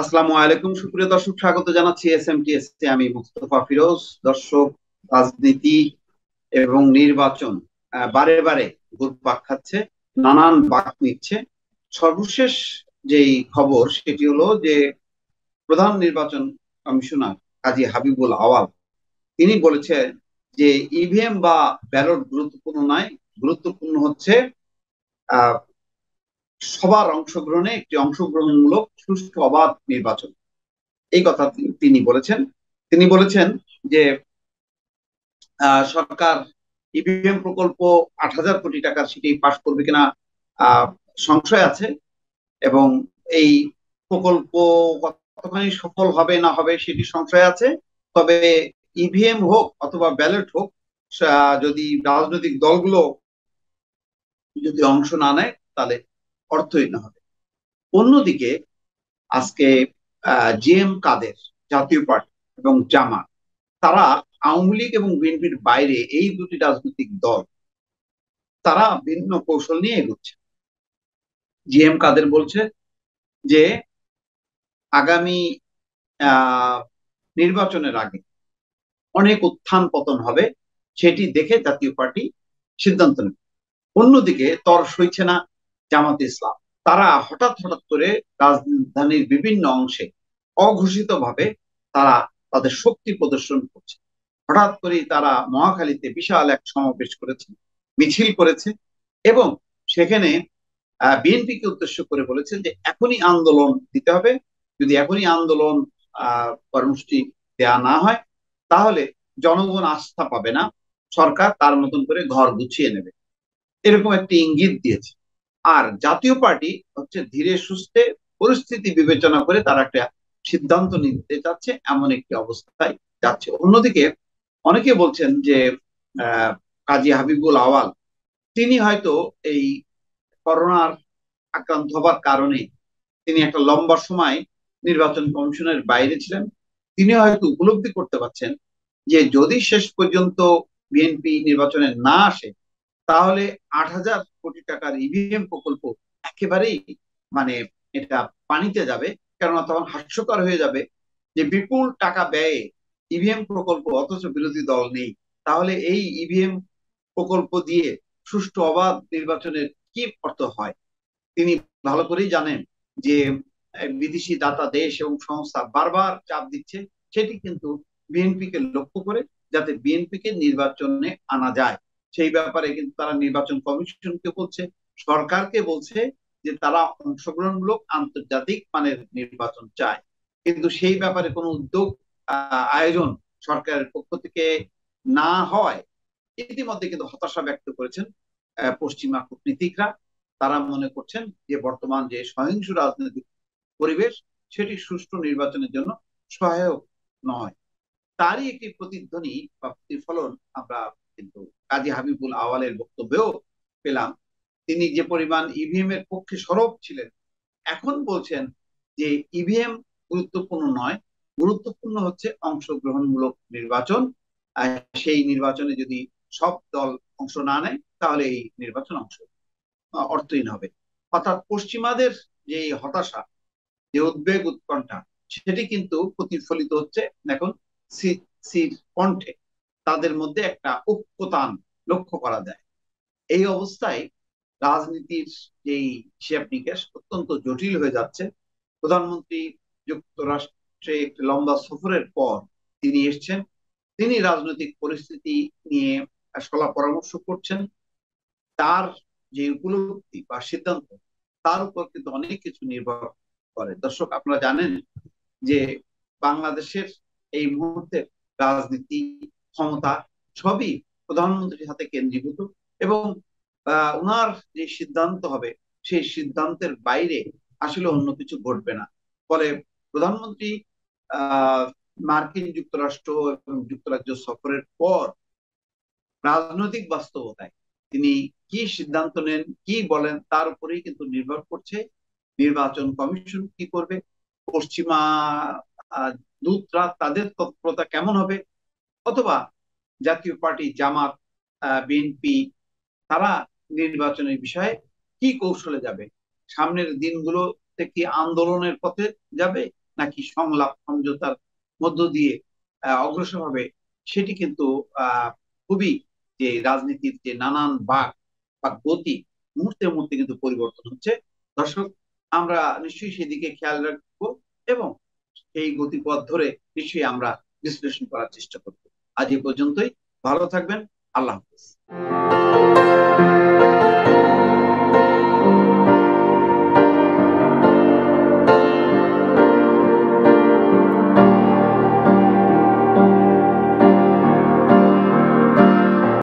আসসালামু আলাইকুম, সুপ্রিয় দর্শক, স্বাগত জানাচ্ছি এস এম টি এস আমি মুস্তফা ফিরোজ, দর্শক, রাজনীতি এবং নির্বাচন বারে বারে ঘুরপাক খাচ্ছে, নানান বাক নিচ্ছে। সর্বশেষ যেই খবর, সেটি হলো যে প্রধান নির্বাচন কমিশনার কাজী হাবিবুল আওয়াল, তিনি বলেছেন যে ইভিএম বা ব্যালট গুরুত্বপূর্ণ নয়, গুরুত্বপূর্ণ হচ্ছে সবার অংশগ্রহণে একটি অংশগ্রহণমূলক সুষ্ঠু অবাধ নির্বাচন। এই কথা তিনি বলেছেন। তিনি বলেছেন যে সরকার ইভিএম প্রকল্প আট হাজার কোটি টাকার সেটি পাশ করবে কিনা সংশয় আছে এবং এই প্রকল্প কতখানি সফল হবে না হবে সেটি সংশয় আছে। তবে ইভিএম হোক অথবা ব্যালট হোক যদি রাজনৈতিক দলগুলো যদি অংশ না নেয়, তাহলে অর্থহীন হবে। অন্যদিকে আজকে জিএম কাদের জাতীয় পার্টি এবং জামা তারা আওয়ামী লীগ এবং বিএনপির বাইরে এই দুটি রাজনৈতিক দল, তারা ভিন্ন কৌশল নিয়ে এগোচ্ছে। জিএম কাদের বলছে যে, আগামী নির্বাচনের আগে অনেক উত্থান পতন হবে, সেটি দেখে জাতীয় পার্টি সিদ্ধান্ত নেবে। অন্যদিকে তর সইছে না জামাত ইসলাম। তারা হঠাৎ হঠাৎ করে রাজধানীর বিভিন্ন অংশে অঘোষিত ভাবে তারা তাদের শক্তি প্রদর্শন করছে। হঠাৎ করেই তারা মহাখালীতে বিশাল এক সমাবেশ করেছে, মিছিল করেছে এবং সেখানে বিএনপিকে উদ্দেশ্য করে বলেছে যে এখনই আন্দোলন দিতে হবে। যদি এখনই আন্দোলন কর্মসূচি দেয়া না হয়, তাহলে জনগণ আস্থা পাবে না। সরকার তার মতন করে ঘর গুছিয়ে নেবে। এরকম একটি ইঙ্গিত দিয়েছে। আর জাতীয় পার্টি হচ্ছে ধীরে সুস্থে পরিস্থিতি বিবেচনা করে তারা একটা সিদ্ধান্ত নিতে চাচ্ছে, এমন একটি অবস্থায় যাচ্ছে। অন্যদিকে অনেকে বলছেন যে কাজী হাবিবুল আওয়াল, তিনি হয়তো এই করোনার আক্রান্ত হবার কারণে তিনি একটা লম্বা সময় নির্বাচন কমিশনের বাইরে ছিলেন। তিনি হয়তো উপলব্ধি করতে পারছেন যে, যদি শেষ পর্যন্ত বিএনপি নির্বাচনে না আসে, তাহলে আট হাজার কোটি টাকার ইভিএম প্রকল্প একেবারেই মানে এটা পানিতে যাবে, কেননা তখন হাস্যকর হয়ে যাবে যে বিপুল টাকা ব্যয়ে ইভিএম প্রকল্প, অথচ বিরোধী দল নেই। তাহলে এই ইভিএম প্রকল্প দিয়ে সুষ্ঠু অবাধ নির্বাচনের কি অর্থ হয়? তিনি ভালো করেই জানেন যে বিদেশি দাতা দেশ এবং সংস্থা বারবার চাপ দিচ্ছে, সেটি কিন্তু বিএনপিকে লক্ষ্য করে যাতে বিএনপিকে নির্বাচনে আনা যায়। সেই ব্যাপারে কিন্তু তারা নির্বাচন কমিশনকে বলছে, সরকারকে বলছে যে তারা অংশগ্রহণমূলক আন্তর্জাতিক মানের নির্বাচন চায়। কিন্তু সেই ব্যাপারে কোনো উদ্যোগ আয়োজন সরকারের পক্ষ থেকে না হয়, ইতিমধ্যে কিন্তু হতাশা ব্যক্ত করেছেন পশ্চিমা কূটনীতিকরা। তারা মনে করছেন যে বর্তমান যে সহিংস রাজনৈতিক পরিবেশ, সেটি সুষ্ঠু নির্বাচনের জন্য সহায়ক নয়। তারই একটি প্রতিধ্বনি বা প্রতিফলন আমরা কিন্তু কাজী হাবিবুল আওয়ালের বক্তব্যেও পেলাম। তিনি যে পরিমাণ ইভিএম এর পক্ষে সরব ছিলেন, এখন বলছেন যে ইভিএম গুরুত্বপূর্ণ নয়, গুরুত্বপূর্ণ হচ্ছে অংশগ্রহণমূলক নির্বাচন। সেই নির্বাচনে যদি সব দল অংশ না নেয়, তাহলে এই নির্বাচন অংশ অর্থহীন হবে। অর্থাৎ পশ্চিমাদের যে হতাশা, যে উদ্বেগ উৎকণ্ঠা, সেটি কিন্তু প্রতিফলিত হচ্ছে এখন সির কণ্ঠে। তাদের মধ্যে একটা ঐক্যতান লক্ষ্য করা যায়। এই অবস্থায় রাজনীতির যেই হিসেব নিকেশ অত্যন্ত জটিল হয়ে যাচ্ছে। প্রধানমন্ত্রী যুক্তরাষ্ট্রে একটি লম্বা সফরের পর তিনি এসছেন। তিনি রাজনৈতিক পরিস্থিতি নিয়ে সলা পরামর্শ করছেন। তার যে উপলব্ধি বা সিদ্ধান্ত, তার উপর কিন্তু অনেক কিছু নির্ভর করে। দর্শক, আপনারা জানেন যে বাংলাদেশের এই মুহূর্তে রাজনীতি ক্ষমতা সবই প্রধানমন্ত্রীর হাতে কেন্দ্রীভূত এবং ওনার যে সিদ্ধান্ত হবে, সেই সিদ্ধান্তের বাইরে আসলে অন্য কিছু ঘটবে না। ফলে প্রধানমন্ত্রী মার্কিন যুক্তরাষ্ট্র এবং যুক্তরাজ্য সফরের পর রাজনৈতিক বাস্তবতায় তিনি কি সিদ্ধান্ত নেন, কি বলেন, তার উপরেই কিন্তু নির্ভর করছে নির্বাচন কমিশন কি করবে, পশ্চিমা দূতরা তাদের তৎপরতা কেমন হবে অথবা জাতীয় পার্টি, জামাত বিএনপি, তারা নির্বাচনের বিষয়ে কি কৌশলে যাবে? সামনের দিনগুলোতে কি আন্দোলনের পথে যাবে? নাকি সংলাপ, সমঝোতার মধ্য দিয়ে অগ্রসর হবে? সেটি কিন্তু খুবই যে রাজনীতির যে নানান বাক বা গতি, মুহূর্তে মুহূর্তে কিন্তু পরিবর্তন হচ্ছে। দর্শক, আমরা নিশ্চয়ই সেদিকে খেয়াল রাখব এবং সেই গতিপথ ধরে নিশ্চয়ই আমরা বিশ্লেষণ করার চেষ্টা করব। আজ পর্যন্তই। ভালো থাকবেন। আল্লাহ হাফিজ।